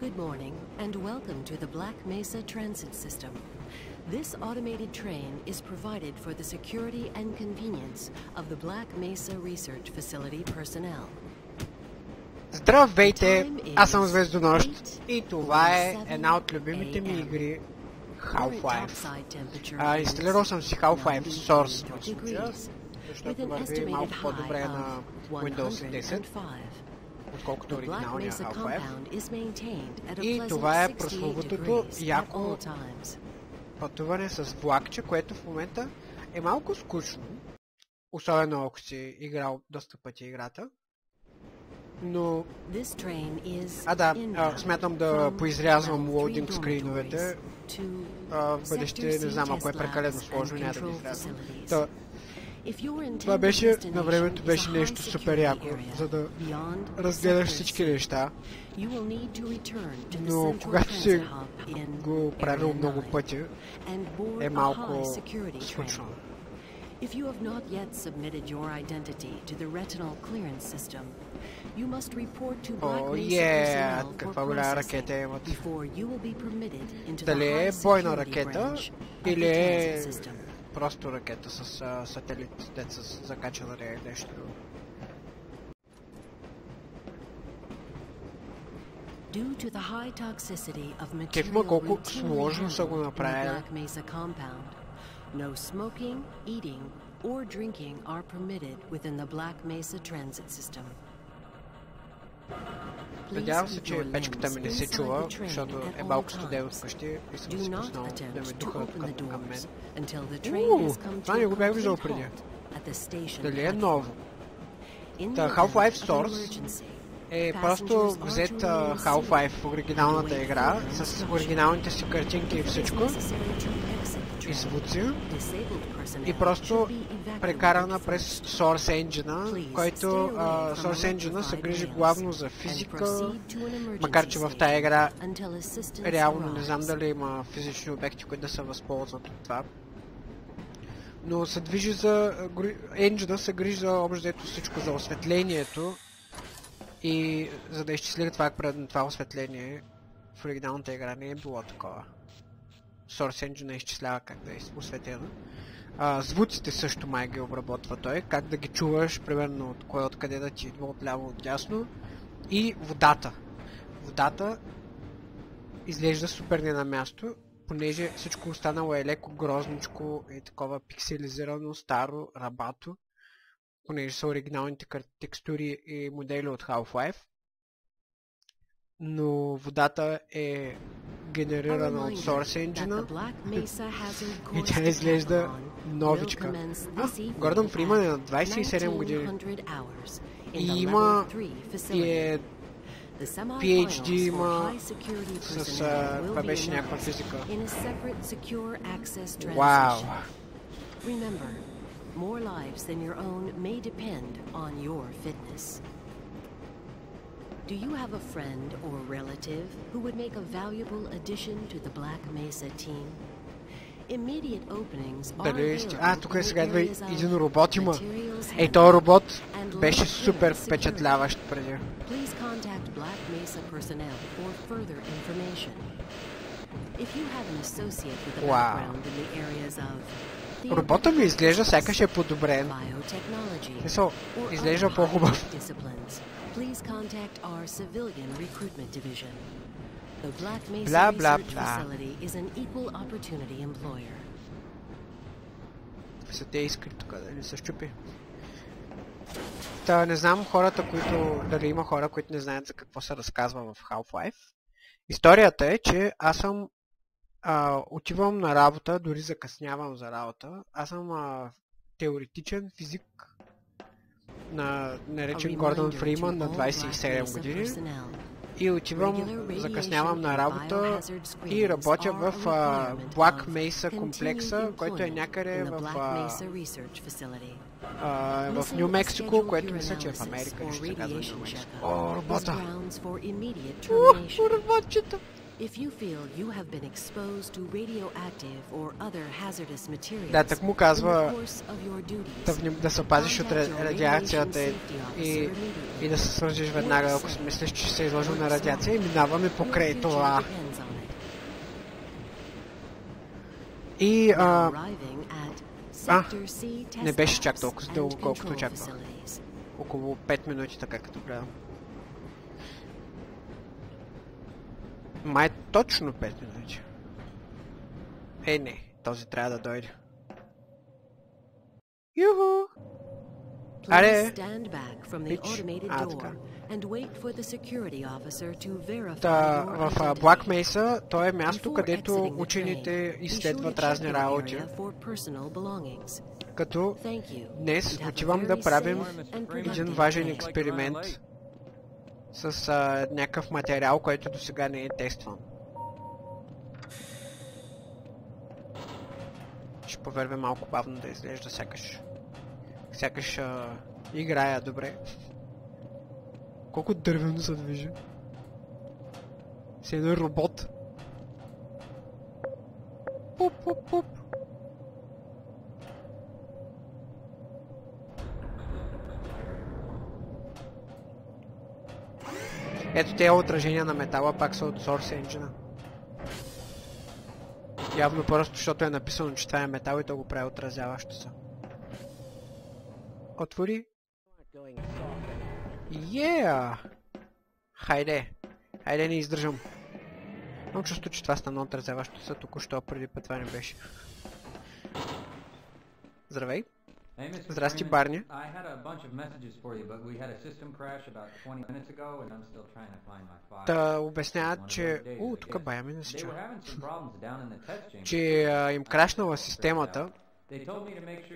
Good morning and welcome to the Black Mesa Transit System. This automated train is provided for the security and convenience of the Black Mesa Research Facility personnel. Здравейте! Аз съм Звездонощ и това е една от любимите ми игри Half-Life. А, инсталирал съм си Half-Life Source, защото върви малко по-добре на Windows 10, Отколкото оригиналния Half-Life. И това е прословутото яко пътуване с влакче, което в момента е малко скучно. Особено ако си играл доста пъти играта. Но... А да, а, смятам да поизрязвам лоудинг скриновете. А, в бъдеще не знам, ако е прекалено сложно, няма да ги изрязвам. Това беше, на времето беше нещо супер яко, за да разгледаш всички неща. Но когато си го правил много пъти, е малко скучно. If you have not yet submitted your identity to the retinal clearance system, you must report to Black О, Mesa е, personnel before you will be permitted into the е high security branch of the е transit system. Просто ракета с а, сателит, дет с закачана или нещо друго. Due to the high toxicity of Кеф ма material колко routinely сложно са го handled in the направили. Black Mesa compound, no smoking, eating, or drinking are permitted within the Black Mesa transit system. Надявам се, че печката ми не се чува, защото е малко студено вкъщи и съм си пуснал да ме духа към, мен. Уу, това не го бях виждал преди. Дали е ново? Та, Half-Life Source Е просто взет Half-Life в оригиналната игра с оригиналните си картинки и всичко и звуци и просто прекарана през Source Engine, който а, Source Engine се грижи главно за физика, макар че в тая игра реално не знам дали има физични обекти, които да се възползват от това. Но се движи за... Engine се грижи за общо всичко, за осветлението и за да изчисли това, това осветление в оригиналната игра не е било такова. Source Engine изчислява как да е осветено. А, звуците също май ги обработва той, как да ги чуваш, примерно от кое откъде да ти идва от ляво, от дясно. И водата. Водата изглежда супер не на място, понеже всичко останало е леко грозничко и такова пикселизирано, старо, рабато, понеже са оригиналните текстури и модели от Half-Life. Но водата е генерирана от Source Engine и тя изглежда новичка. А, Гордън Фриман е на 27 години и има и е PhD има с... а, Това беше някаква физика. Вау! Remember, more lives than your own may depend on your fitness. Do you have a friend or relative who would make a valuable addition to the Black Mesa team? Immediate openings are Дали ще... available А, тук in сега the идва areas of един робот има. materials Ей, този робот and беше low супер clearance впечатляващ преди. Please contact Black Mesa personnel for further information. If you have an associate with a Wow. background in the areas of Робота ми изглежда сякаш е подобрен. biotechnology, Мисъл, or изглежда по-хубав. equal opportunity employer. са те искали тук да ни се щупи. Та не знам хората, които... Дали има хора, които не знаят за какво се разказва в Half-Life. Историята е, че аз съм... А, отивам на работа, дори закъснявам за работа. Аз съм а, теоретичен физик на наречен Гордън reminder Фриман на all Black 27 Mesa години. И отивам, закъснявам на работа и работя в а, Black Mesa комплекса, който е някъде в, а, а, в Нью Мексико, което мисля, че е в Америка, нещо се казва Нью Мексико. О, робота! О, роботчето! Да, так му казва да, да се пазиш от радиацията и, и да се свържиш веднага, ако мислиш, че се изложил на радиация и минаваме покрай това. И а, а, не беше чак толкова дълго, колкото очаквах. Около 5 минути, така като гледам. Май точно 5 минути. Е, не. Този трябва да дойде. Юху! Аре! Пич. А, така. Та, в Black Mesa, то е място, където учените изследват разни работи. Като днес отивам да правим един важен експеримент с а, някакъв материал, който до сега не е тестван. Ще повървя малко бавно да изглежда, сякаш... Сякаш а, играя добре. Колко дървено се движи. Си един робот. Пуп, пуп, пуп. Ето тези отражения на метала пак са от Source Engine. Явно просто, защото е написано, че това е метал и то го прави отразяващо се. Отвори. Yeah! Хайде! Хайде, не издържам. Имам чувство, че това стана отразяващо се току-що, преди път това не беше. Здравей! Здрасти, Барни. Та обясняват, че... У, тук бая ми не се Че им крашнала системата.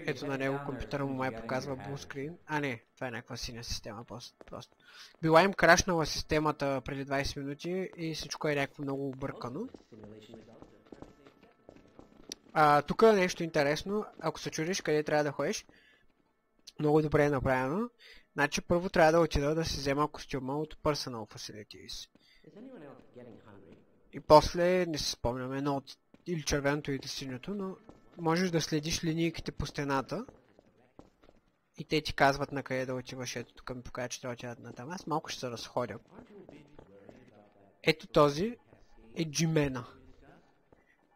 Ето на него компютъра му май показва блускрин. А не, това е някаква синя система просто. Била им крашнала системата преди 20 минути и всичко е някакво много объркано. А, тук е нещо интересно, ако се чудиш къде трябва да ходиш, много добре е направено. Значи първо трябва да отида да си взема костюма от Personal Facilities. И после, не се спомням, едно от или червеното или синьото, но можеш да следиш линейките по стената. И те ти казват на къде да отиваш. Ето тук ми покажа, че трябва да отидат на там. Аз малко ще се разходя. Ето този е Джимена.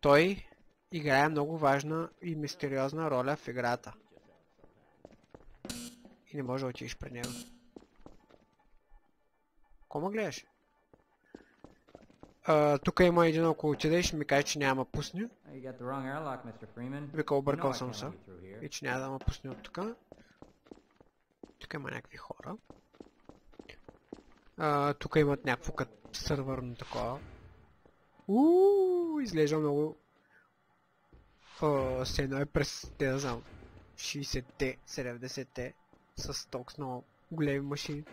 Той играе много важна и мистериозна роля в играта. И не може да отидеш пред него. Кома гледаш? тук има един, ако отидеш, ми каже, че няма пусни. Вика, объркал съм се. И че няма да ма пусни от тук. Тук има някакви хора. тук имат някакво като сървърно такова. Ууу, изглежда много... Все едно е през, те да знам, 60-те, 70-те, с толкова много големи машини.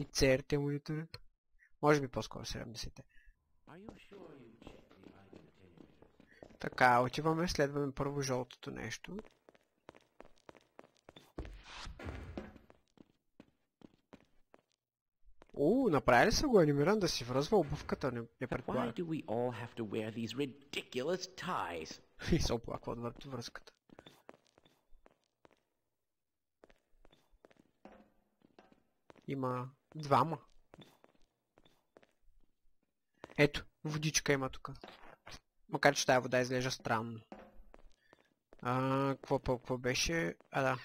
И CRT монитори. Може би по-скоро 70-те. Така, отиваме, следваме първо жълтото нещо. О, направи ли са го анимиран да си връзва обувката, не, не предполага. И се оплаква от връзката. Има двама. Ето, водичка има тук. Макар че тази вода изглежда странно. А, какво, какво беше? А, да.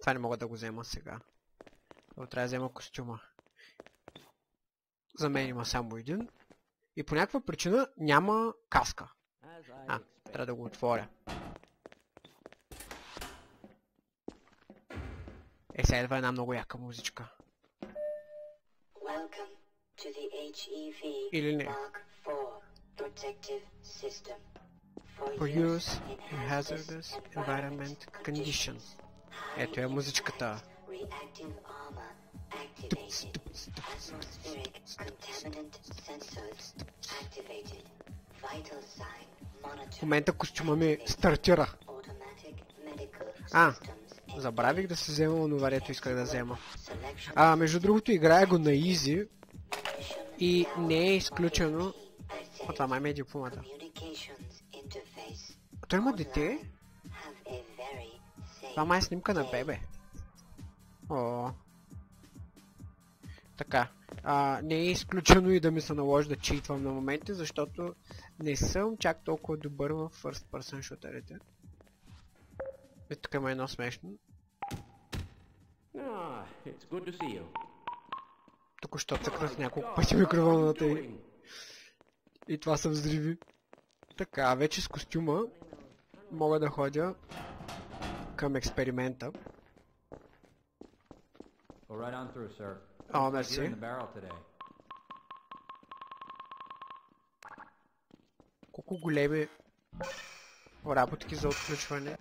Това не мога да го взема сега. Това трябва да взема костюма. За мен има само един. И по някаква причина няма каска. А, трябва да го отворя. Е, сега едва една много яка музичка. Или не? For use in hazardous environment conditions. Ето е музичката. В момента костюма ми стартира. А, забравих да се взема онова, исках да взема. А, между другото, играя го на изи. И не е изключено... О, това май ме е дипломата. Той има дете? Това май е снимка на бебе. О. Така. А, не е изключено и да ми се наложи да читвам на моменти, защото не съм чак толкова добър в first person шутерите. И тук има едно смешно. Ah, Току-що цъкнах няколко пъти микроволната и... И това са взриви. Така, вече с костюма мога да ходя към експеримента. О, мерси. Колко големи работки за отключване.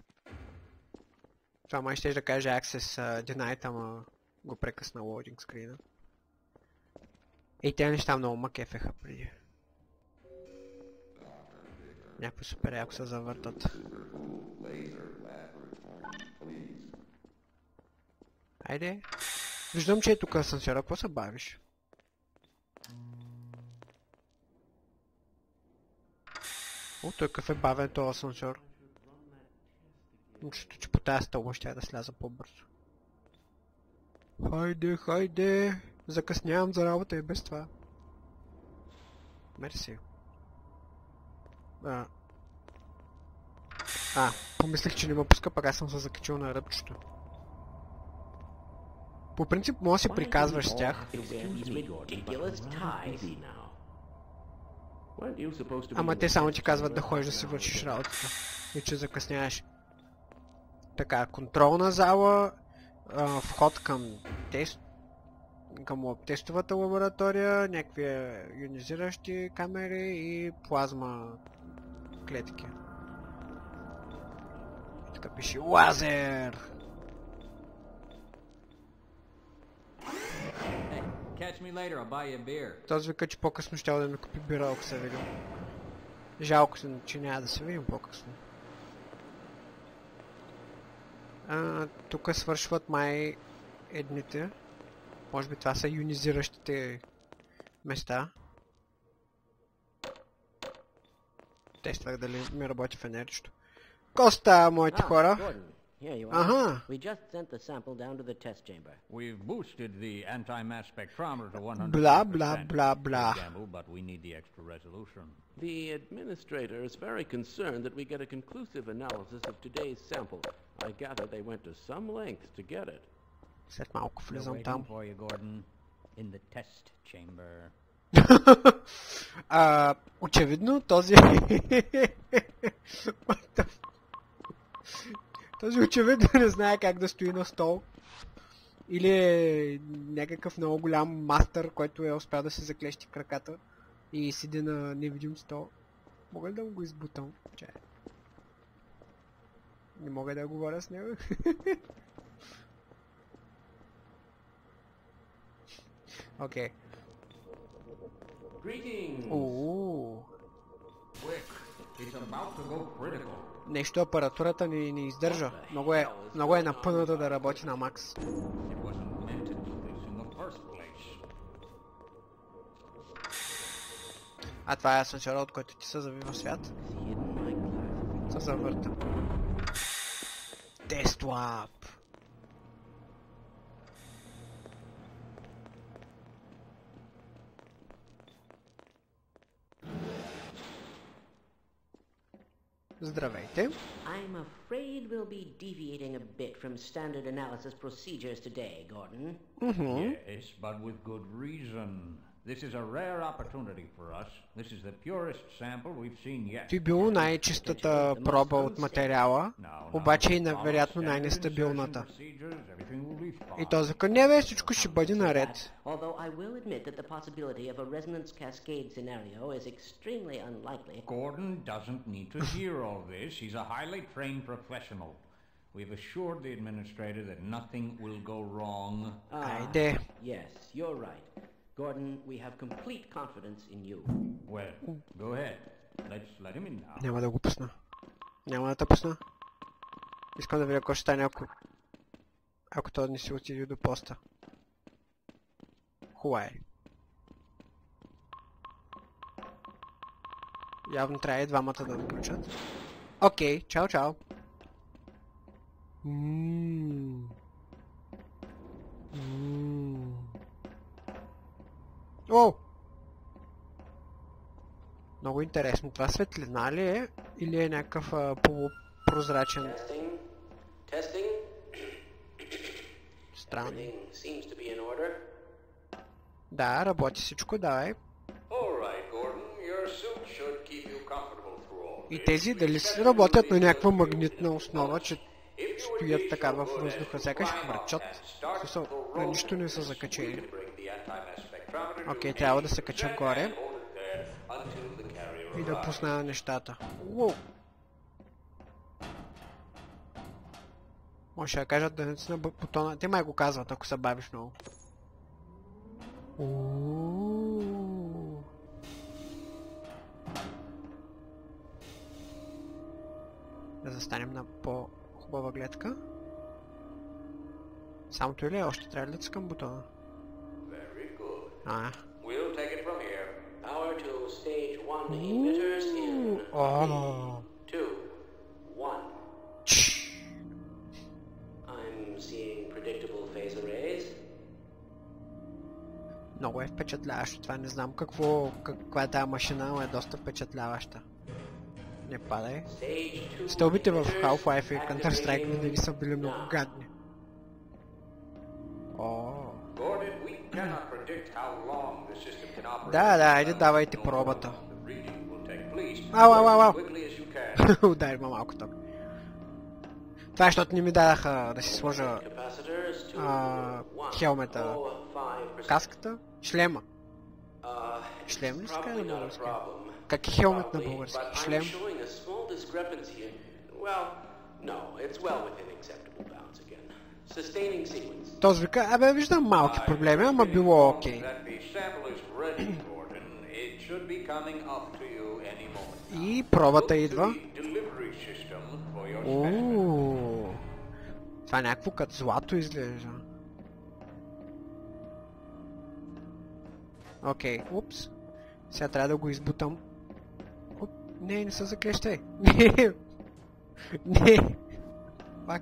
Това май ще да каже Access uh, Denied, ама го прекъсна лоудинг скрина. И тези неща много ма кефеха преди. Някакво супер яко се завъртат. Айде. Виждам, че е тук асансьора. Какво се бавиш? О, той какъв е бавен този асансьор. Чето, че по тази стълба ще да сляза по-бързо. Хайде, хайде! Закъснявам за работа и без това. Мерси. А. А, помислих, че не ме пуска, пък аз съм се закачил на ръбчето. По принцип, може да си приказваш с тях. Ама те само ти казват да ходиш да си вършиш работата. И че закъсняваш. Така, контролна зала, а, вход към тест, към тестовата лаборатория, някакви ионизиращи камери и плазма клетки. Така пише лазер! Този вика, че по-късно ще да ми купи бира, ако се видим. Жалко се, че няма да се видим по-късно. Тук свършват май едните. Може би това са юнизиращите места. Тествах дали ми работи фенерчето. Коста, моите хора! Here you are. Uh-huh. We just sent the sample down to the test chamber. We've boosted the anti-mass spectrometer to 100 Blah, blah, blah, blah. Example, but we need the extra resolution. The administrator is very concerned that we get a conclusive analysis of today's sample. I gather they went to some lengths to get it. След малко влизам там. for you, Gordon. In the test chamber. а, очевидно този... Този очевидно не знае как да стои на стол. Или е някакъв много голям мастър, който е успял да се заклещи краката и седи на невидим стол. Мога ли да го избутам? Чай. Не мога да говоря с него. Окей. Greetings. Ooh. Quick, it's about to go critical нещо апаратурата ни не издържа. Много е, много е напъната да работи на макс. А това е асансьора, от който ти се завива свят. Се завърта. Тестлап! Здравейте. I'm afraid we'll be deviating a bit from standard analysis procedures today, Gordon. Mm-hmm. Yes, but with good reason. This is a rare opportunity for us. This is the purest sample we've seen yet. Би било най-чистата проба от материала, обаче и вероятно най-нестабилната. И то закъняве всичко ще бъде наред. Although I will admit that the possibility of a resonance cascade scenario is extremely unlikely. Gordon doesn't need to hear all this. He's a highly trained professional. We've assured the administrator that nothing will go wrong. Ah, Айде. Yes, you're right. Gordon, we have complete confidence in you. Well, go ahead. Let's let him in now. Няма да го пусна. Няма да те пусна. Искам да видя какво ще стане, ако... Ако той не си отиде до поста. Хуай. Явно трябва и двамата да включат. Окей, чао, чао. О! Много интересно. Това светлина ли е? Или е някакъв полупрозрачен? Странно. Да, работи всичко, давай. И тези дали си работят на някаква магнитна основа, че стоят така във въздуха, сякаш на нищо не са закачени. Окей, okay, трябва да се кача горе. И да пусна нещата. Уоу! Може да кажат да натисна бутона. Те май го казват, ако се бавиш много. Да застанем на по-хубава гледка. Самото или още трябва да цъкам бутона? А. Ooh. Много е впечатляващо това, не знам какво, каква е тази машина, но е доста впечатляваща. Не падай. Стълбите в Half-Life и Counter-Strike винаги са били много гадни. О. Да, да, айде давайте пробата. Ау, ау, ау, ау. Удари ма малко тук. Това е, защото не ми дадаха да си сложа а, хелмета, каската, шлема. Шлем ли ска на български? Как е хелмет на български? Шлем? Този вика, абе виждам малки проблеми, ама било окей. И пробата идва. Ооо. Това е някакво като злато изглежда. Окей, упс. Сега трябва да го избутам. Оп, не, не се заклещай. Не. Не. Пак.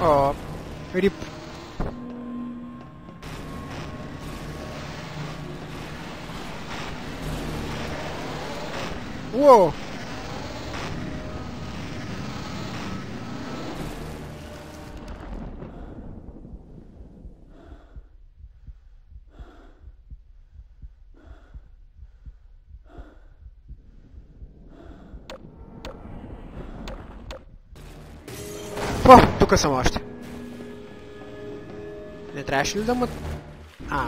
О, рип. Уоу! О, тук съм още. Не трябваше ли да ма... А.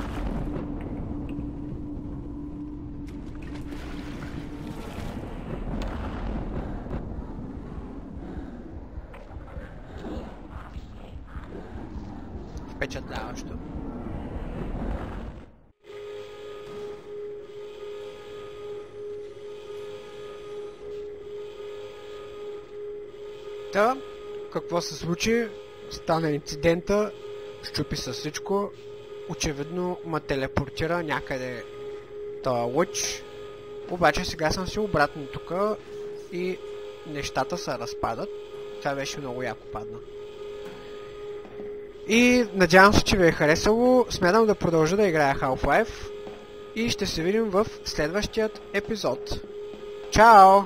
какво се случи? Стана инцидента, щупи се всичко. Очевидно ма телепортира някъде този лъч. Обаче сега съм си обратно тук и нещата се разпадат. Това беше много яко падна. И надявам се, че ви е харесало. Смятам да продължа да играя Half-Life. И ще се видим в следващият епизод. Чао!